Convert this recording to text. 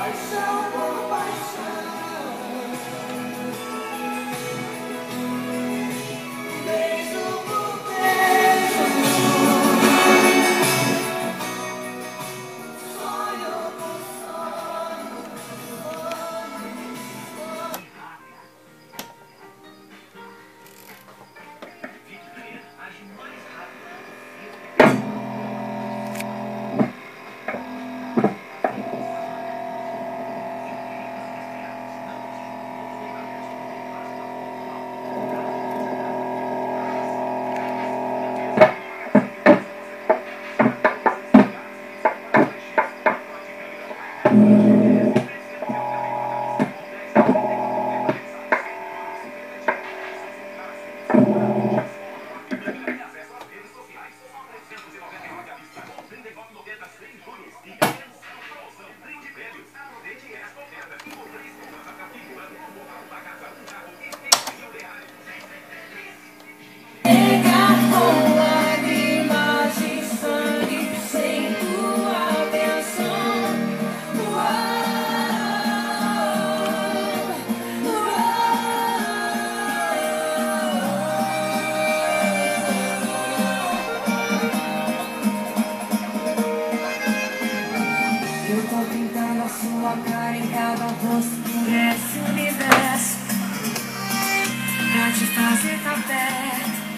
paixão por paixão. Eu tô pintando a sua cara em cada rosto por esse universo. Pra te fazer café.